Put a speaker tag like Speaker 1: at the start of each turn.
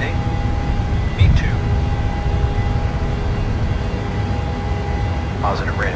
Speaker 1: Me too. Positive.